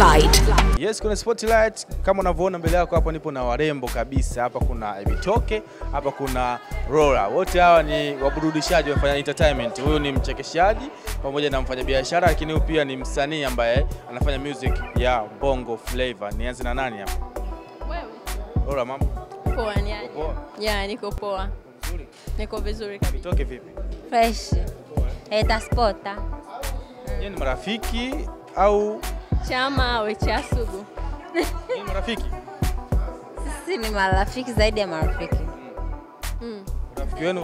Spotlight. Yes, kuna Spotlight kama unavyoona mbele yako hapa, nipo na warembo kabisa. Hapa kuna Ebitoke, hapa kuna Rora. Wote hawa ni waburudishaji, wafanya entertainment. Huyu ni mchekeshaji pamoja na mfanyabiashara, lakini huyu pia ni msanii ambaye anafanya music ya Bongo Flava. Nianze na nani hapa? Wewe Rora, mambo poa ni aje? Yeah, niko poa, Nzuri. niko vizuri kabisa. Ebitoke vipi? fresh etaspota Yeye ni marafiki au Chama awe cha sugu. ni marafiki? sisi ni marafiki zaidi ya marafiki Mm. Rafiki wenu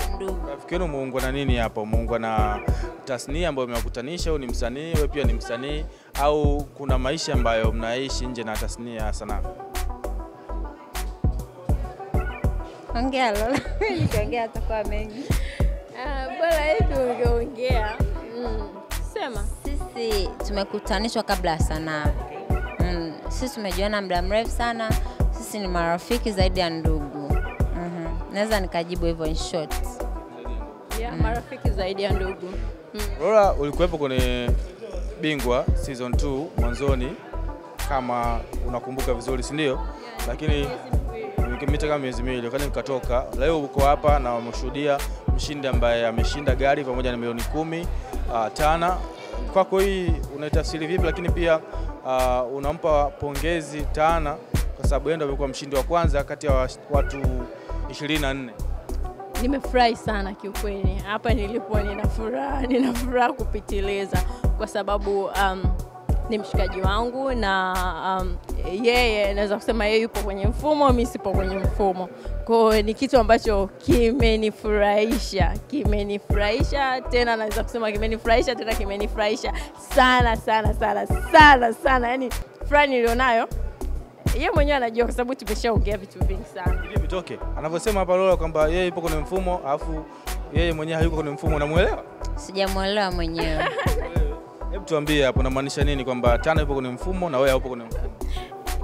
rafiki wenu muungwa na nini hapo? Muungwa na tasnia ambayo imewakutanisha, au ni msanii, wewe pia ni msanii, au kuna maisha ambayo mnaishi nje na tasnia ya sanaa? ongea lola nikiongea atakuwa mengi Ah, bora hivi ungeongea. Mm. Sema. Sisi tumekutanishwa kabla ya sanaa mm. sisi tumejuana muda mrefu sana sisi ni marafiki zaidi ya ndugu mm naweza nikajibu hivyo in short Ya, marafiki zaidi ya ndugu. Mm. Rora, ulikuwepo kwenye Bingwa season 2 mwanzoni, kama unakumbuka vizuri, si ndio? Yeah, Lakini mita kama miezi miwili, wakati nikatoka. Leo uko hapa na wameshuhudia mshindi ambaye ameshinda gari pamoja na milioni kumi uh, Tana. Kwako hii unaitafsiri vipi? Lakini pia uh, unampa pongezi Tana kwa sababu yeye ndo amekuwa mshindi wa kwanza kati ya watu 24. Nimefurahi sana kiukweli. Hapa nilipo nina furaha, nina furaha kupitiliza kwa sababu um, ni mshikaji wangu na um, yeye naweza kusema yeye yupo kwenye mfumo, mimi sipo kwenye mfumo. Kwa ni kitu ambacho kimenifurahisha, kimenifurahisha tena, naweza kusema kimenifurahisha tena, kimenifurahisha sana sana sana sana sana, yani furaha nilionayo yeye mwenyewe anajua, kwa sababu tumeshaongea vitu vingi sana. Ili vitoke anavyosema hapa Lola kwamba yeye yupo kwenye mfumo alafu yeye mwenyewe hayuko kwenye mfumo, unamuelewa? Sijamuelewa mwenyewe Hebu tuambie hapo unamaanisha nini kwamba Tana yupo kwenye mfumo na wewe haupo kwenye mfumo?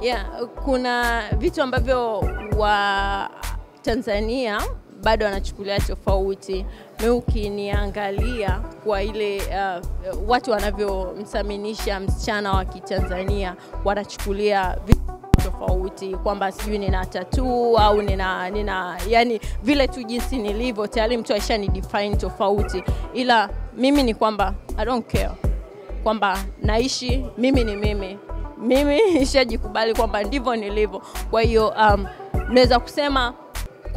Yeah, kuna vitu ambavyo wa Tanzania bado wanachukulia tofauti. Mimi ukiniangalia kwa ile uh, watu wanavyomthaminisha msichana wa Kitanzania wanachukulia tofauti kwamba sijui nina tatuu au nina, nina yani vile tu jinsi nilivyo tayari mtu aisha ni define tofauti, ila mimi ni kwamba I don't care. Kwamba naishi mimi ni mimi. Mimi ishajikubali kwamba ndivyo nilivyo. Kwa hiyo um, naweza kusema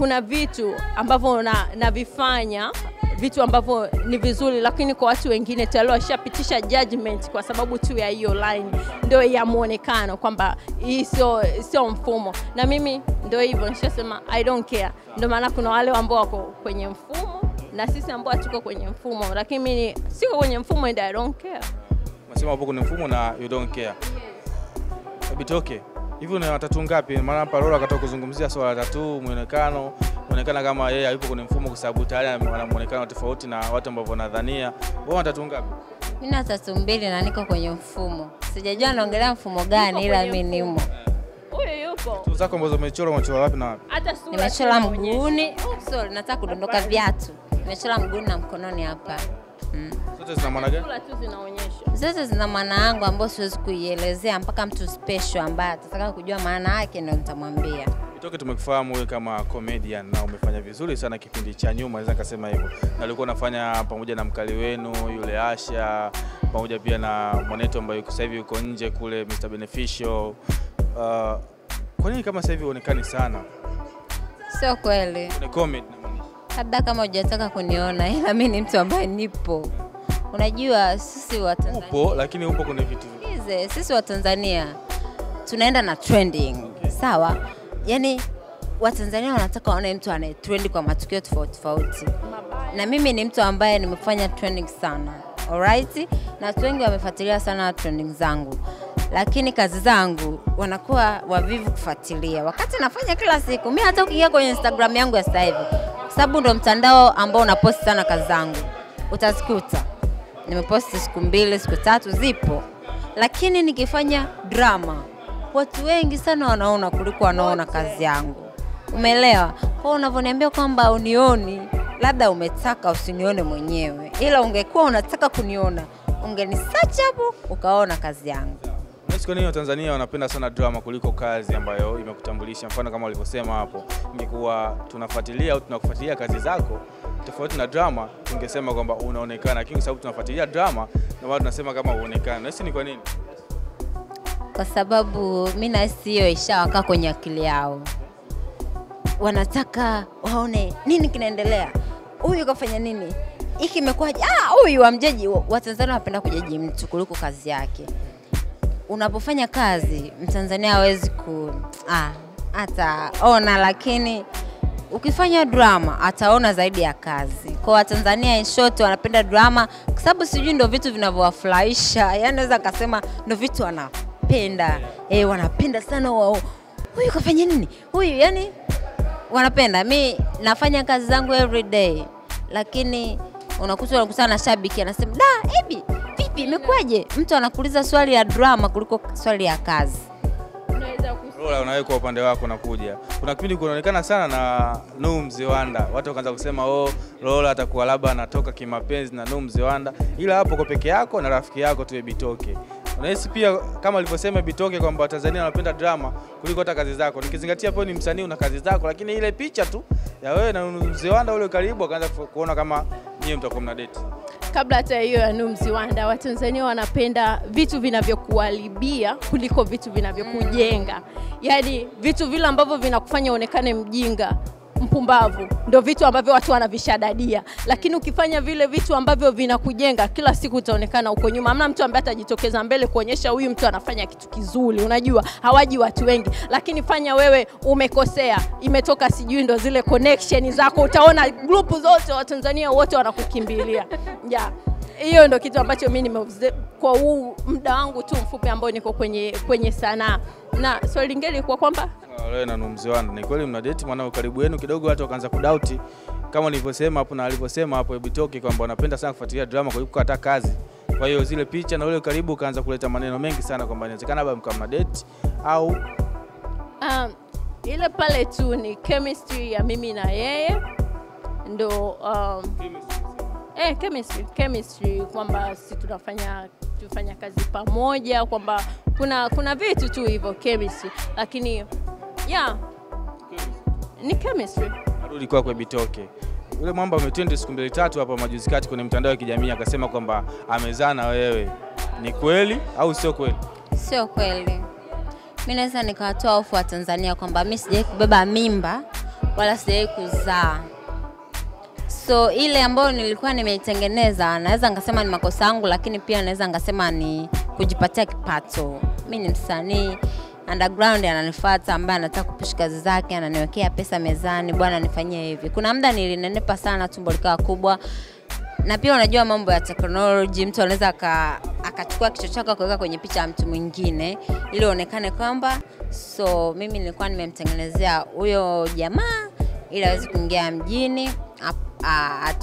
kuna vitu ambavyo na- navifanya vitu ambavyo ni vizuri lakini kwa watu wengine tayari washapitisha judgment kwa sababu tu ya hiyo line ndio ya muonekano kwamba hii sio sio mfumo na mimi ndio hivyo nishasema i don't care ndio maana kuna wale ambao wako kwenye mfumo na sisi ambao hatuko kwenye mfumo lakini mimi siko kwenye mfumo and i don't care Unasema upo kwenye mfumo na you don't care. Yes. Bitoke. Hivi una tatu ngapi? Maana hapa Lola akatoka kuzungumzia swala la tatu, muonekano, muonekana kama yeye hayupo kwenye mfumo kwa sababu tayari ana muonekano tofauti na watu ambao wanadhania. Wewe una tatu ngapi? Mimi na tatu mbili na niko kwenye mfumo sijajua naongelea mfumo gani ila mimi mi nimo huyu yupo Tatu zako ambazo umechora umechora wapi na wapi? hata sura nimechora mguuni oh, sorry nataka kudondoka viatu nimechora mguuni na mkononi hapa mm. Zote zina maana gani? sura tu zinaonyesha zote zina maana yangu ambayo siwezi kuielezea mpaka mtu special ambaye atataka kujua maana yake ndio nitamwambia Toke tumekufahamu wewe kama comedian na umefanya vizuri sana kipindi cha nyuma, naweza kusema hivyo. Na ulikuwa unafanya pamoja na mkali wenu yule Asha, pamoja pia na mwanetu ambaye yuko sasa hivi yuko nje kule Mr Beneficial. Uh, kwa nini kama sasa hivi huonekani sana sio kweli Ni comedy? Labda kama hujataka kuniona ila mi ni mtu ambaye nipo. Unajua sisi wa Tanzania. Upo lakini upo kwenye vitu. Sikize, sisi wa Tanzania tunaenda na trending. Sawa? Yani watanzania wanataka waone mtu anayetrend kwa matukio tofauti tofauti. Na mimi ni mtu ambaye nimefanya trending sana. Alright? Na watu wengi wamefuatilia sana trending zangu. Lakini kazi zangu wanakuwa wavivu kufuatilia. Wakati nafanya kila siku mi hata ukiingia kwenye instagram yangu ya sasa hivi sababu ndo mtandao ambao unaposti sana kazi zangu. Utazikuta. Nimeposti siku mbili siku tatu zipo. Lakini nikifanya drama watu wengi sana wanaona kuliko wanaona kazi yangu. Umeelewa? Kwa unavyoniambia kwamba unioni labda umetaka usinione mwenyewe. Ila ungekuwa unataka kuniona ungenisearch hapo ukaona kazi yangu Kwa nini Watanzania wanapenda sana drama kuliko kazi ambayo imekutambulisha? Mfano kama ulivyosema hapo, ingekuwa tunafuatilia au tunakufuatilia kazi zako tofauti na drama, tungesema kwamba unaonekana, lakini sababu tunafuatilia drama, na maana tunasema kama uonekana. Nahisi ni kwa nini? kwa sababu mi nahisi hiyo ishawakaa kwenye akili yao, wanataka waone nini kinaendelea, huyu kafanya nini, hiki imekuwaje, ah, huyu. Watanzania wanapenda kujaji mtu kuliko kazi yake. Unapofanya kazi, Mtanzania hawezi ku ah, ataona, lakini ukifanya drama ataona zaidi ya kazi. Kwa Watanzania in short wanapenda drama kwa sababu sijui ndo vitu vinavyowafurahisha, yani naweza kasema ndo vitu wanapenda eh, wanapenda sana wao. Huyu kafanya nini? Huyu yani wanapenda. Mi nafanya kazi zangu every day, lakini unakuta unakutana na shabiki anasema da, ebi vipi, imekuwaje? Mtu anakuuliza swali ya drama kuliko swali ya kazi. Unaweza kus- Lola, unawe kwa upande wako nakuja. Kuna kipindi kunaonekana sana na Nuhu Mziwanda, watu wakaanza kusema oh, Lola atakuwa labda anatoka kimapenzi na Nuhu Mziwanda, ila hapo kwa peke yako na rafiki yako tu Bitoke. Unahisi pia kama alivyosema Bitoke kwamba Watanzania wanapenda drama kuliko hata kazi zako, nikizingatia hapo ni msanii una kazi zako, lakini ile picha tu ya wewe na Nuh Mziwanda ule karibu, akaanza kuona kama nyie mtakuwa mna date. Kabla hata hiyo ya Nuh Mziwanda, Watanzania wanapenda vitu vinavyokuharibia kuliko vitu vinavyokujenga. Yaani vitu vile ambavyo vinakufanya uonekane mjinga mpumbavu ndio vitu ambavyo watu wanavishadadia, lakini ukifanya vile vitu ambavyo vinakujenga, kila siku utaonekana uko nyuma. Hamna mtu ambaye atajitokeza mbele kuonyesha huyu mtu anafanya kitu kizuri. Unajua hawaji watu wengi, lakini fanya wewe umekosea, imetoka sijui ndo zile connection zako, utaona grupu zote Watanzania wote wanakukimbilia yeah. Hiyo ndo kitu ambacho mi nimeuze kwa huu muda wangu tu mfupi ambao niko kwenye, kwenye sanaa. Na swali lingine lilikuwa kwamba Wewe na Nuh Mziwanda ni kweli mnadeti mwana karibu ukaribu wenu kidogo watu wakaanza kudauti kama nilivyosema hapo na alivyosema hapo Bitoke kwamba wanapenda sana kufuatilia drama kuliko hata kazi. Kwa hiyo zile picha na ule karibu ukaanza kuleta maneno mengi sana kwamba inawezekana labda mkama date au um, ile pale tu ni chemistry ya mimi na yeye. Ndo um, eh, chemistry, chemistry kwamba si tunafanya tufanya kazi pamoja kwamba kuna kuna vitu tu hivyo chemistry, lakini yeah, ni chemistry. narudi kwa kwa Bitoke. Yule mwamba ametrendi siku mbili tatu hapa majuzi kati kwenye mtandao wa kijamii akasema kwamba amezaa na wewe. Ni kweli au sio kweli? Sio kweli. Mimi naweza nikawatoa hofu wa Tanzania kwamba mimi sijawahi kubeba mimba wala sijawahi kuzaa. So ile ambayo nilikuwa nimeitengeneza naweza nikasema ni makosa yangu, lakini pia naweza nikasema ni kujipatia kipato. Mimi ni msanii underground, ananifuata ambaye anataka kupush kazi zake, ananiwekea pesa mezani, bwana nifanyie hivi. Kuna muda nilinenepa sana, tumbo likawa kubwa na pia unajua mambo ya technology, mtu anaweza aka- akachukua kichwa chako akaweka kwenye picha ya mtu mwingine ili uonekane kwamba. So mimi nilikuwa nimemtengenezea huyo jamaa ili aweze kuingia mjini ap- a-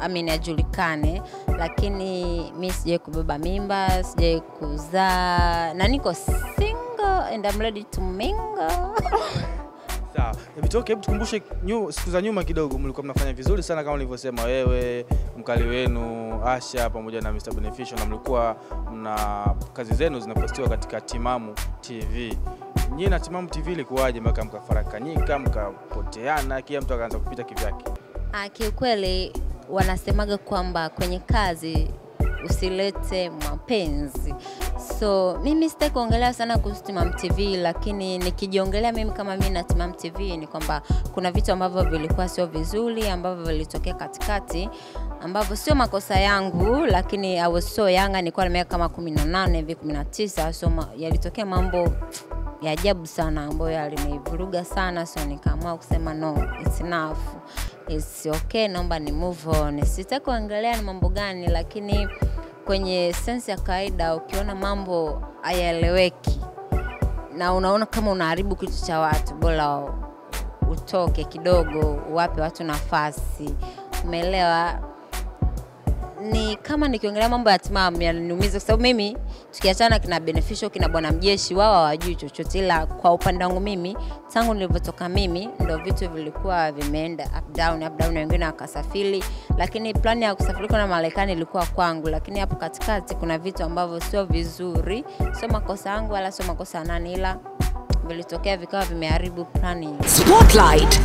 I mean ajulikane, lakini mi sijai kubeba mimba, sijai kuzaa na niko single and I'm ready to mingle. Sawa. Bitoke, hebu tukumbushe siku za nyuma kidogo mlikuwa mnafanya vizuri sana kama ulivyosema wewe, mkali wenu Asha pamoja na Mr Beneficial na mlikuwa mna kazi zenu zinapostiwa katika Timamu TV. Nyinyi na Timamu TV ilikuwaje mpaka mkafarakanyika, mkapoteana, kila mtu akaanza kupita kivyake? Ah, kiukweli wanasemaga kwamba kwenye kazi usilete mapenzi. So mimi sitaki kuongelea sana kuhusu Timam TV, lakini nikijiongelea mimi kama mimi na Timam TV ni kwamba kuna vitu ambavyo vilikuwa sio vizuri ambavyo vilitokea katikati ambavyo sio makosa yangu, lakini I was so young, nilikuwa na miaka kama 18 hivi 19, so ma- yalitokea mambo ya ajabu sana ambayo yalinivuruga sana, so nikaamua kusema no, it's enough, it's okay, naomba ni move on. Sitaki kuangalia ni mambo gani, lakini kwenye sensi ya kawaida, ukiona mambo hayaeleweki na unaona kama unaharibu kitu cha watu, bora utoke kidogo, uwape watu nafasi, umeelewa? Ni kama nikiongelea mambo ya timamu yananiumiza kwa sababu mimi tukiachana kina beneficial kina bwana mjeshi wao hawajui chochote ila kwa upande wangu mimi tangu nilivyotoka mimi ndo vitu vilikuwa vimeenda up down up down wengine wakasafiri. Lakini plani ya kusafiri kwenda marekani ilikuwa kwangu lakini hapo katikati kuna vitu ambavyo sio vizuri. Sio makosa yangu wala sio makosa nani ila vilitokea vikawa vimeharibu plani Spotlight.